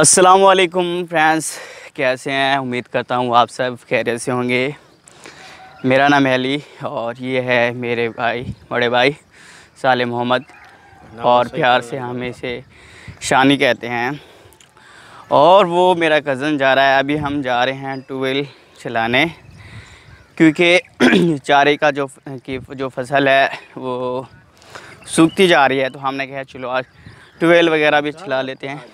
असलकुम फ्रेंड्स कैसे हैं? उम्मीद करता हूँ आप सब खैरियत से होंगे। मेरा नाम अली और ये है मेरे भाई बड़े भाई साले मोहम्मद। और प्यार से हम इसे शानी कहते हैं। और वो मेरा कज़न जा रहा है। अभी हम जा रहे हैं ट्वेल चलाने क्योंकि चारे का जो की जो फ़सल है वो सूखती जा रही है। तो हमने कहा चलो आज ट्वेल वगैरह भी चला लेते हैं।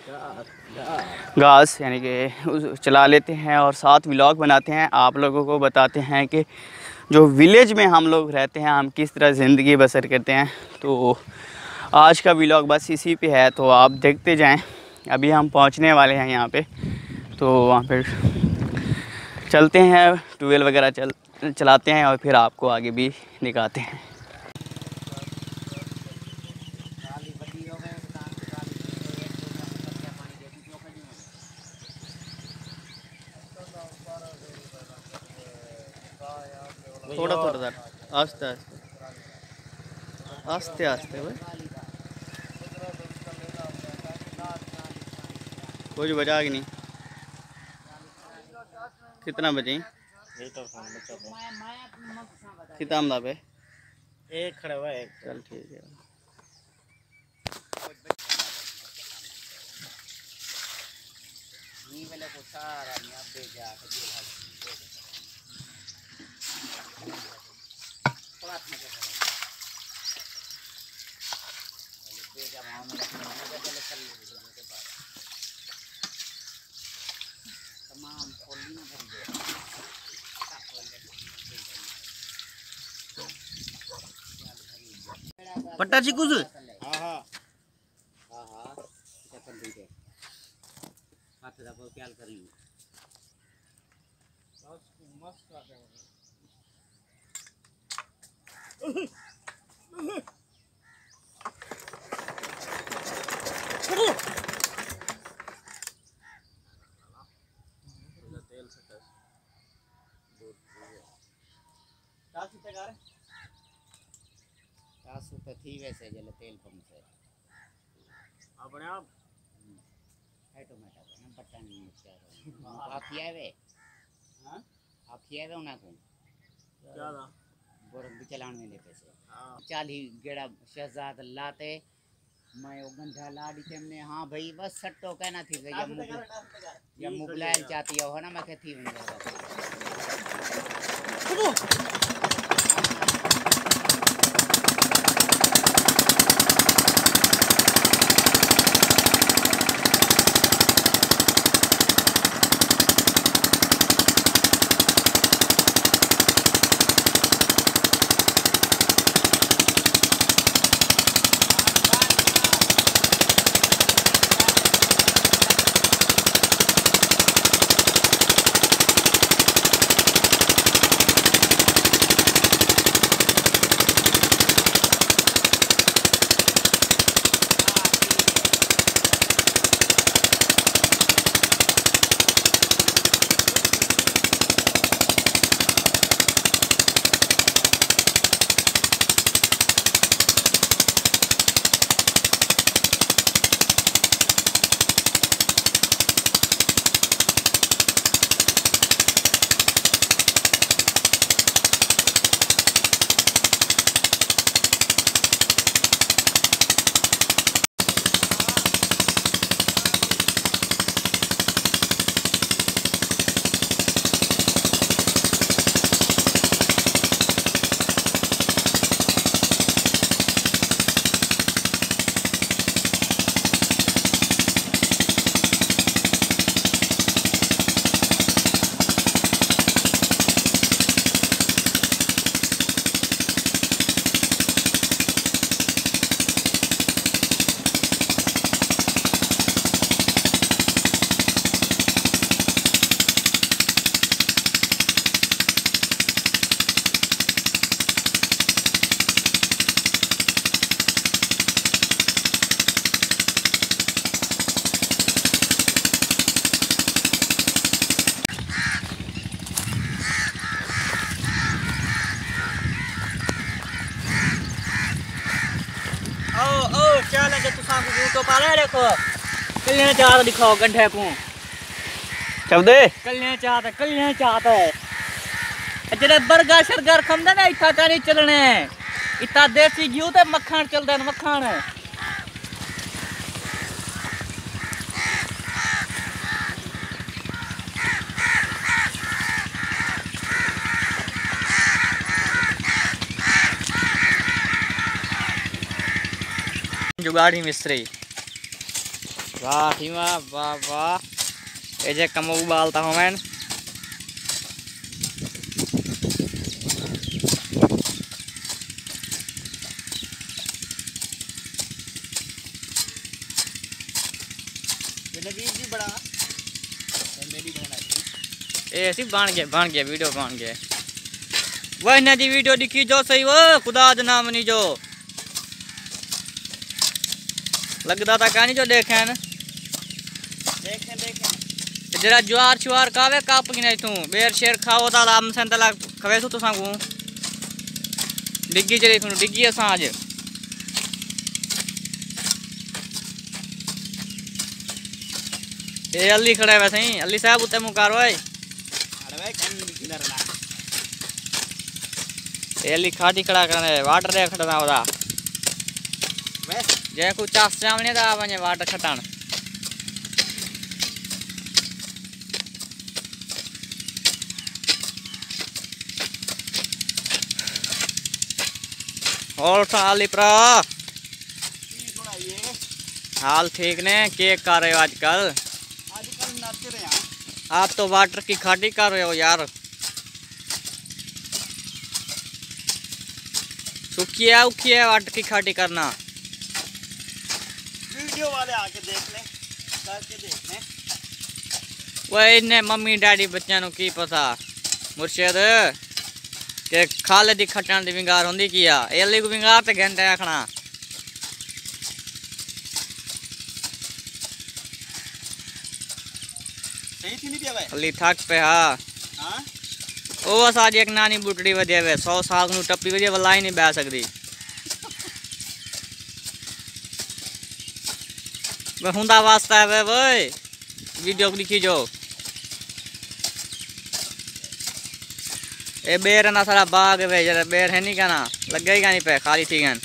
घास यानी कि चला लेते हैं और साथ व्लॉग बनाते हैं। आप लोगों को बताते हैं कि जो विलेज में हम लोग रहते हैं, हम किस तरह ज़िंदगी बसर करते हैं। तो आज का व्लॉग बस इसी पे है तो आप देखते जाएँ। अभी हम पहुँचने वाले हैं यहाँ पे। तो वहाँ पर चलते हैं ट्वेल वगैरह चल, चलाते हैं और फिर आपको आगे भी दिखाते हैं। थोड़ा थोड़ा सर आस्ते आस्ते। आस्ते आस्ते भाई। कुछ बजा कि नहीं? कितना बजे? कितना आमदा पे एक खड़ा हुआ एक। चल ठीक है। नी वाले को सारा में रखने दे चले चल के बाद तमाम खोली ना भर दे पट्टा चिकूस हाँ हाँ हाँ हाँ चक्कर दी के हाथ दबो क्या करेंगे थी वैसे तेल पंप से अपने आप है का ना बट्टा नहीं मुझसे आप खियावे हाँ? आप खियावे ना को क्या बोर भी चलाने में देते से। चाली गेड़ा शहजाद लाते मैं वो गंधा लाड़ी हमने हाँ भाई बस सट्टो कहना थी जब मुगलायल चाहती हो ना मैं कहती हूँ। ओ ओ चल जे तुसा को बूटो पाले रखो ਸ਼ਰਗਰ ਖੰਦਾ ਨਾ ਇੱਥਾ ਤਾਂ ਚੱਲਣਾ। ਇੱਥਾ ਦੇਸੀ ਘਿਓ ਤੇ ਮੱਖਣ ਚੱਲਦਾ ਮੱਖਣ। जुगाड़ी मिस्त्री। वाह वाह वाह कम उबालता हूँ मैं। ऐसी बन गया बन गया वीडियो बन गया। वही नदी वीडियो दिखी जो सही वो खुदा नाम नहीं जो। लगता था कहानी जो देखे न देखें देखें जरा ज्वार शुआर खावे काप की नहीं तू बेर शेर खाओ ता आम संतला खवे सु तो सांगू डिग्गी चली तू डिग्गी असां आज ये अली खड़ा है वैसे ही अली साहब उत्ते मुकार ओए अरे भाई कम किधर ना ये अली खाटी खड़ा करने वाटर रे होदा वे खटाण और साली प्रा हाल ठीक ने, के कर रहे हो आजकल आप तो वाटर की खाटी कर रहे हो यार सुखी है उखी है वाटर की खाटी करना। वीडियो वाले आके देख लें करके देख लें वो इन्हें मम्मी डैडी बच्चों ਨੂੰ ਕੀ ਪਤਾ ਮੁਰਸ਼ਿਦ ਕਿ ਖਾਲੇ ਦੀ ਖੱਟਣ ਦੀ ਵਿੰਗਾਰ ਹੁੰਦੀ ਕੀ ਆ ਇਹ ਲਈ ਵਿੰਗਾਰ ਤੇ ਘੰਟੇ ਆਖਣਾ सही थी नहीं दिया भाई ਅਲੀ ਥੱਕ ਪਿਆ हाँ ਉਹ ਬਸ ਅੱਜ ਇੱਕ ਨਾਨੀ ਬੁੱਟੜੀ ਵਧਿਆ ਵੇ 100 ਸਾਲ ਨੂੰ ਟੱਪੀ ਵਧਿਆ ਵਲਾ ਹੀ ਨਹੀਂ ਬਹਿ ਸਕਦੀ वे हुंदा वास्ता है वे वीडियो लिखी जो ये बेर है ना सारा बाग वे जरा बेर है नहीं कहना लगे ही नहीं पे, खाली थी गन